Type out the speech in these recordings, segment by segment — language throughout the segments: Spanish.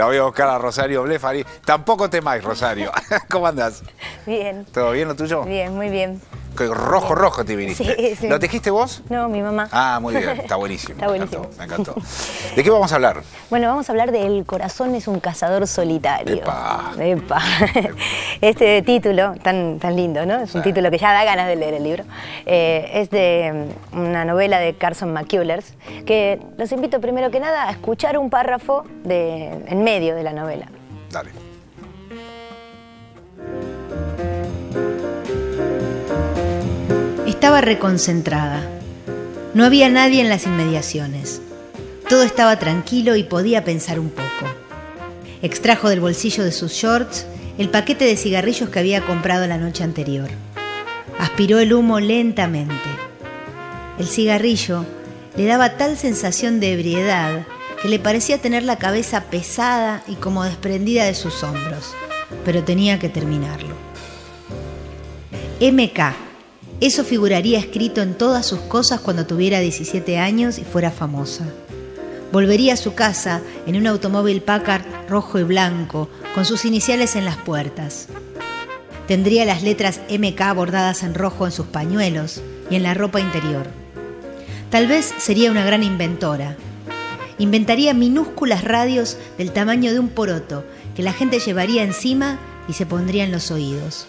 La voy a buscar a Rosario Blefari. Tampoco temáis, Rosario. ¿Cómo andás? Bien. ¿Todo bien lo tuyo? Bien, muy bien. Rojo, rojo te viniste. Sí, sí. ¿Lo tejiste vos? No, mi mamá. Ah, muy bien. Está buenísimo. Está buenísimo. Me encantó, me encantó. ¿De qué vamos a hablar? Bueno, vamos a hablar de El corazón es un cazador solitario. Epa. Epa. Este título, tan, tan lindo, ¿no? Es un Sí. título que ya da ganas de leer el libro. Eh, es de mm, una novela de Carson McCullers, que los invito primero que nada a escuchar un párrafo de, en medio de la novela. Dale. Estaba reconcentrada. No había nadie en las inmediaciones. Todo estaba tranquilo y podía pensar un poco. Extrajo del bolsillo de sus shorts el paquete de cigarrillos que había comprado la noche anterior. Aspiró el humo lentamente. El cigarrillo le daba tal sensación de ebriedad que le parecía tener la cabeza pesada y como desprendida de sus hombros, pero tenía que terminarlo. MK. Eso figuraría escrito en todas sus cosas cuando tuviera 17 años y fuera famosa. Volvería a su casa en un automóvil Packard rojo y blanco, con sus iniciales en las puertas. Tendría las letras MK bordadas en rojo en sus pañuelos y en la ropa interior. Tal vez sería una gran inventora. Inventaría minúsculas radios del tamaño de un poroto que la gente llevaría encima y se pondría en los oídos.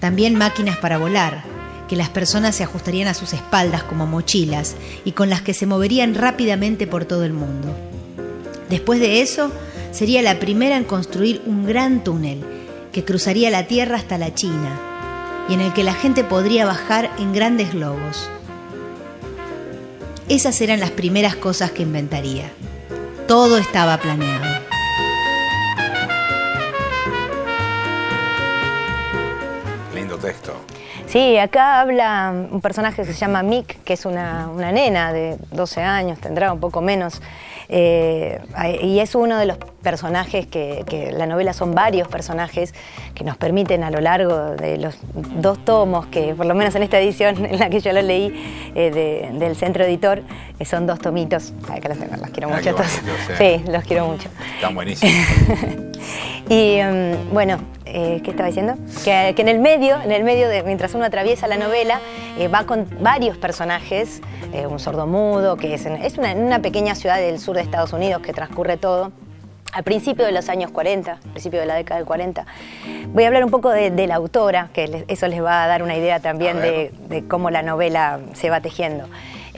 También máquinas para volar, que las personas se ajustarían a sus espaldas como mochilas y con las que se moverían rápidamente por todo el mundo. Después de eso, sería la primera en construir un gran túnel que cruzaría la Tierra hasta la China y en el que la gente podría bajar en grandes globos. Esas eran las primeras cosas que inventaría. Todo estaba planeado. Sí, acá habla un personaje que se llama Mick, que es una, una nena de 12 años, tendrá un poco menos, eh, y es uno de los personajes que, que la novela son varios personajes que nos permiten a lo largo de los dos tomos, que por lo menos en esta edición en la que yo lo leí eh, de- del centro editor, eh, son dos tomitos. Acá los tengo, los quiero Ah, mucho. sí, los quiero mucho. Están buenísimos. Y mm, bueno, eh, ¿qué estaba diciendo? Que, que en el medio, en el medio de, mientras uno atraviesa la novela, eh, va con varios personajes, eh, un sordomudo, que es, en, es una, en una pequeña ciudad del sur de Estados Unidos que transcurre todo. Al principio de los años 40, al principio de la década del 40. Voy a hablar un poco de, de la autora, que les- eso les va a dar una idea también de cómo la novela se va tejiendo.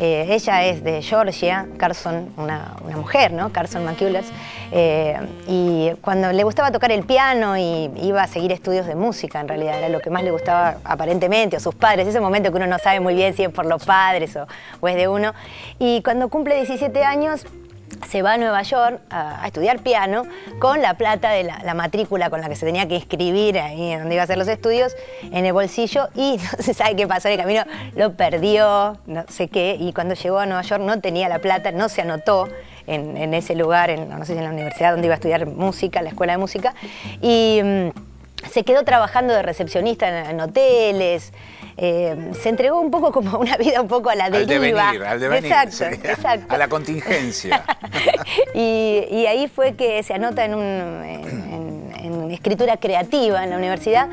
Eh, ella es de Georgia, Carson, una, mujer, ¿no? Carson McCullers. eh, y cuando le gustaba tocar el piano y iba a seguir estudios de música, en realidad, era lo que más le gustaba aparentemente, a sus padres, ese momento que uno no sabe muy bien si es por los padres o, o es de uno. Y cuando cumple 17 años, se va a Nueva York a, estudiar piano con la plata de la, la matrícula con la que se tenía que inscribir ahí donde iba a hacer los estudios en el bolsillo y no se sabe qué pasó en el camino, lo perdió, no sé qué, y cuando llegó a Nueva York no tenía la plata, no se anotó en, en ese lugar, en, no sé si en la universidad donde iba a estudiar música, la escuela de música, y mm, se quedó trabajando de recepcionista en, en hoteles. eh, se entregó un poco como una vida un poco a la Al deriva. devenir, al devenir. Exacto, exacto. A la contingencia. y, y ahí fue que se anota en, un- en escritura creativa en la universidad,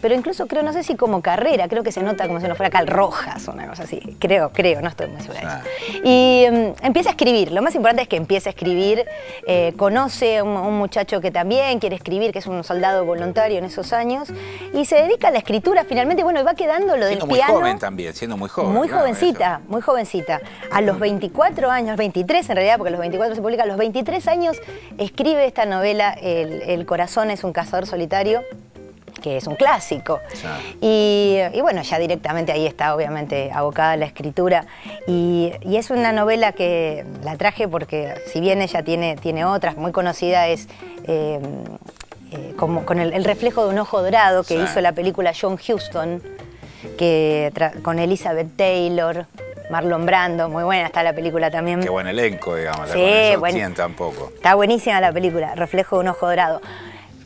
pero incluso creo, no sé si como carrera, creo que se anota como si no fuera Cal Rojas o una cosa así. Creo, creo, no estoy muy segura de eso. Y mm, empieza a escribir. Lo más importante es que empieza a escribir. eh, conoce a un, un muchacho que también quiere escribir, que es un soldado voluntario en esos años, y se dedica a la escritura finalmente. Bueno, y va quedando lo del Siendo muy piano. joven también, siendo muy joven. Muy claro, jovencita, muy jovencita. A los 24 años, 23 en realidad, porque a los 24 se publica, a los 23 años escribe esta novela, El, El corazón es un cazador solitario, que es un clásico. Y, y bueno, ya directamente ahí está obviamente abocada a la escritura. Y, y es una novela que la traje porque si bien ella tiene, tiene otras, muy conocida es... eh, eh, como con el, el reflejo de un ojo dorado que Sí. hizo la película John Huston, que con Elizabeth Taylor, Marlon Brando, muy buena está la película también. Qué buen elenco, digamos. Sí, eso bueno. ¿Quién tampoco? Está buenísima la película, Reflejo de un ojo dorado.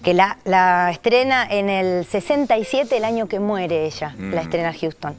Que la, la estrena en el 67, el año que muere ella, Mm. la estrena Houston.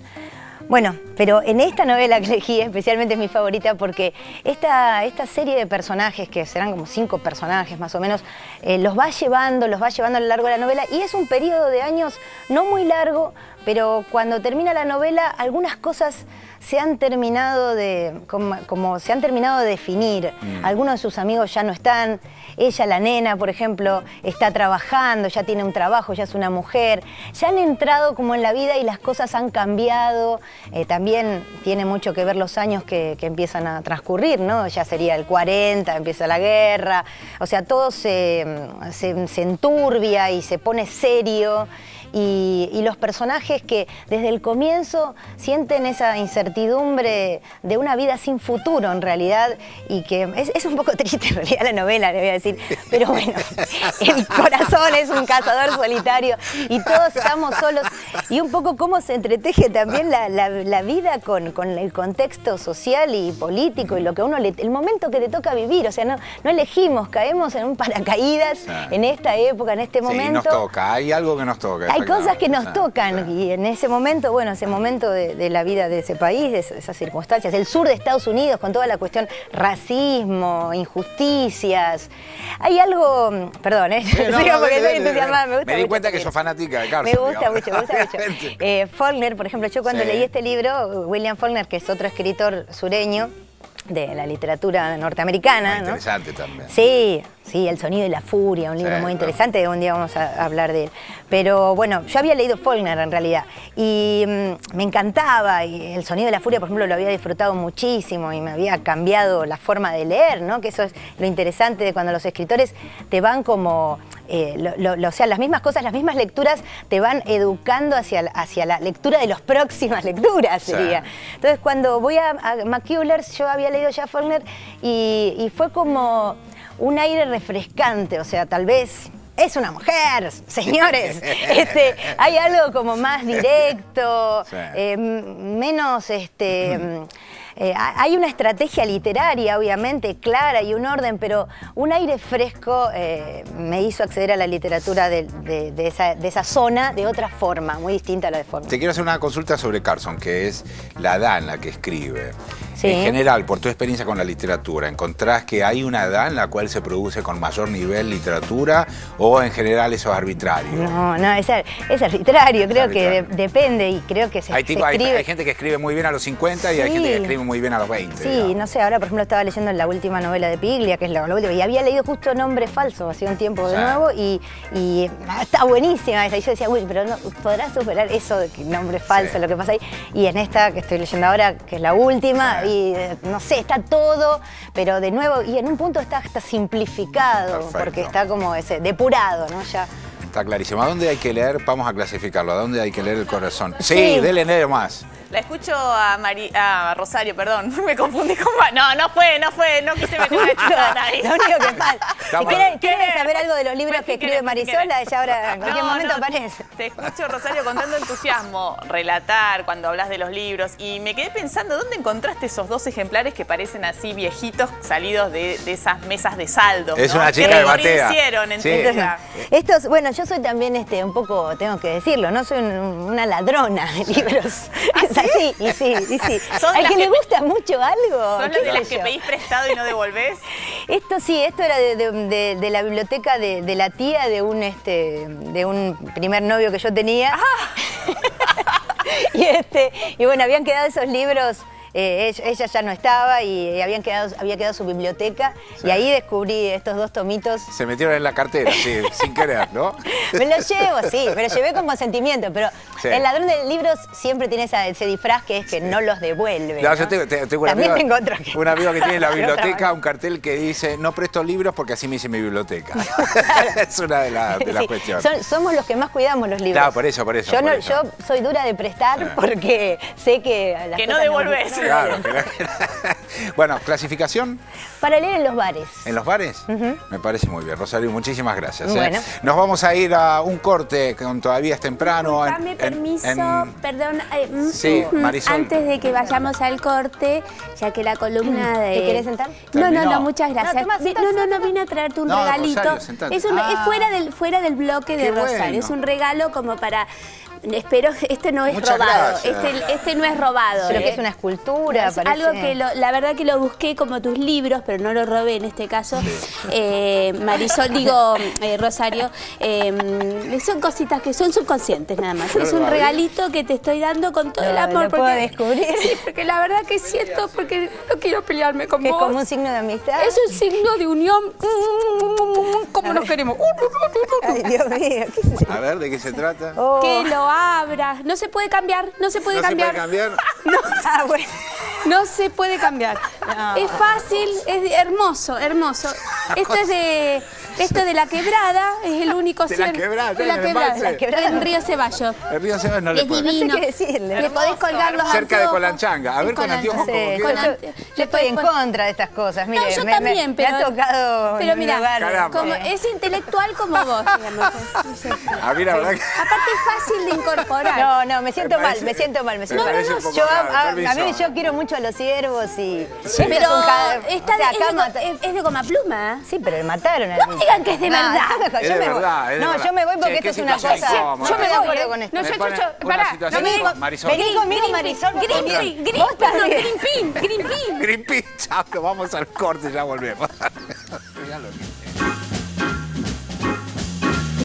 Bueno, pero en esta novela que elegí especialmente es mi favorita porque esta, esta serie de personajes, que serán como cinco personajes más o menos, eh, los va llevando, los va llevando a lo largo de la novela y es un periodo de años no muy largo, pero cuando termina la novela algunas cosas se han terminado de, como, se han terminado de definir. Mm. Algunos de sus amigos ya no están, ella, la nena, por ejemplo, está trabajando, ya tiene un trabajo, ya es una mujer, ya han entrado como en la vida y las cosas han cambiado. Eh, también tiene mucho que ver los años que, empiezan a transcurrir, ¿no? Ya sería el 40, empieza la guerra, o sea, todo se, se enturbia y se pone serio y, los personajes que desde el comienzo sienten esa incertidumbre de una vida sin futuro en realidad y que es, un poco triste en realidad la novela, le voy a decir, pero bueno, el corazón es un cazador solitario y todos estamos solos. Y un poco cómo se entreteje también la, vida con, el contexto social y político y lo que uno le, el momento que te toca vivir, o sea, no, no elegimos, caemos en un paracaídas en esta época, en este momento. Sí, nos toca, hay algo que nos toca cosas que nos tocan y en ese momento, bueno, ese momento de, la vida de ese país, de esas circunstancias, el sur de Estados Unidos con toda la cuestión racismo, injusticias. Hay algo, perdón, ¿eh? me di cuenta que sos fanática de Carson. Me gusta mucho, me gusta mucho. Eh, Faulkner, por ejemplo, yo cuando leí este libro, William Faulkner, que es otro escritor sureño, de la literatura norteamericana. Muy interesante también. Sí, sí, El sonido y la furia, un libro muy interesante, un día vamos a hablar de él. Pero bueno, yo había leído Faulkner en realidad y mm, me encantaba y El sonido de la furia, por ejemplo, lo había disfrutado muchísimo y me había cambiado la forma de leer, ¿no? Que eso es lo interesante de cuando los escritores te van como eh, o sea, las mismas cosas, las mismas lecturas te van educando hacia, hacia la lectura de las próximas lecturas, sería. Entonces, cuando voy a, a yo había leído ya Faulkner y, fue como un aire refrescante, o sea, tal vez es una mujer, señores. Este, hay algo como más directo, eh, menos este. Eh, hay una estrategia literaria, obviamente, clara y un orden, pero un aire fresco eh, me hizo acceder a la literatura de, esa, zona de otra forma, muy distinta a la de forma. Te quiero hacer una consulta sobre Carson, que es la edad la que escribe. En general, por tu experiencia con la literatura, ¿encontrás que hay una edad en la cual se produce con mayor nivel literatura o en general eso es arbitrario? No, no, es, arbitrario, creo que depende y creo que se, hay, hay, gente que escribe muy bien a los 50 y hay gente que escribe muy bien a los 20. Sí, no sé, ahora por ejemplo estaba leyendo la última novela de Piglia, que es la, última, y había leído justo Nombre Falso hace un tiempo de nuevo y, está buenísima esa. Y yo decía, uy, pero no, podrás superar eso de que Nombre Falso, lo que pasa ahí. Y en esta que estoy leyendo ahora, que es la última, y no sé, está todo, pero de nuevo, y en un punto está hasta simplificado, porque está como ese depurado, ¿no? Ya. Está clarísimo. ¿A dónde hay que leer? Vamos a clasificarlo. ¿A dónde hay que leer el corazón? Sí, sí dele más. La escucho a, Mari, a Rosario, perdón, me confundí con... No, no fue, no fue, no quise meter una chica nadie. Lo único que falta. Si quieren, saber algo de los libros que escribe Marisola, ella ahora en cualquier momento aparece. Te escucho, Rosario, con tanto entusiasmo relatar cuando hablas de los libros y me quedé pensando, ¿dónde encontraste esos dos ejemplares que parecen así viejitos salidos de, esas mesas de saldo? Es una chica de batea. hicieron en Estos, bueno, yo soy también este, un poco, tengo que decirlo, no soy una ladrona de libros. ¿Ah, sí, y sí, y sí. ¿Al que, le gusta mucho algo? ¿Son de las que pedís prestado y no devolvés? Esto sí, esto era de, la biblioteca de, la tía de un, este, de un primer novio que yo tenía. Ah. y, este, y bueno, habían quedado esos libros eh, ella, ya no estaba y habían quedado, había quedado su biblioteca y ahí descubrí estos dos tomitos. Se metieron en la cartera, sí, sin querer, ¿no? me los llevo, sí, me los llevé con consentimiento, pero el ladrón de libros siempre tiene ese disfraz que es que no los devuelve. No, yo tengo, un, amigo, que... un amigo que tiene en la biblioteca un cartel que dice no presto libros porque así me hice mi biblioteca. es una de, las cuestiones. somos los que más cuidamos los libros. Claro, por eso, por eso. Yo, yo soy dura de prestar ah. porque sé que... que no devolves. Claro. bueno, clasificación. Para leer en los bares. ¿En los bares? Me parece muy bien. Rosario, muchísimas gracias. ¿eh? Nos vamos a ir a un corte, que todavía es temprano. Dame permiso, perdón. Eh, mm, sí, mm, Marisol. Antes de que vayamos al corte, ya que la columna de... ¿Te quieres sentar? No, no, no, muchas gracias. No, no, no, vine a traerte un regalito. es, un, es, ah. fuera del, fuera del bloque de Rosario. Es un regalo como para espero, este no es Muchas robado. Este, este no es robado. Pero que ¿eh? es una escultura, Es parece. algo que lo- la verdad que lo busqué como tus libros, pero no lo robé en este caso. Eh, Marisol, digo eh, Rosario, eh, son cositas que son subconscientes nada más. Es un regalito que te estoy dando con todo el amor. lo puedo descubrir. Sí, porque la verdad que siento, porque no quiero pelearme con Que es vos. como un signo de amistad. Es un signo de unión. Como nos queremos. Ay, Dios mío, ¿qué es eso? A ver, ¿de qué se trata? Oh. Que lo abras. No se puede cambiar, no se puede ¿No se cambiar. puede cambiar? No, Ah, bueno. no se puede cambiar. No. Es fácil, es hermoso, hermoso. Esto es de esto es de la quebrada, es el único De la quebrada, de la en el quebrada. La quebrada. en Río Ceballos. El río Sebas no le Es divino. No sé qué decirle. Le podés colgar los Cerca de. Colanchanga. A ver, con anteojos, yo, ante- yo le estoy en contra de estas cosas. Mire, No, yo me, también, me- pero. me ha tocado Pero en mira, como es intelectual como vos, digamos. es- A mí la verdad que... Aparte es fácil de incorporar. No, no, me siento mal, me siento mal, me siento mal. yo, a, mí yo quiero mucho a los ciervos y pero es, acá de, goma pluma. ¿eh? Sí, pero le mataron al bicho. Digan que es de No, verdad. yo Es de me voy. verdad, es de No, yo me voy porque esto es una cosa. Yo me de voy, acuerdo con esto. No, yo, yo, pará. Vení conmigo, Marisol, Green, green, green, green pin, green pin. Greenpeace, chao, vamos al corte, ya volvemos. Ya lo que-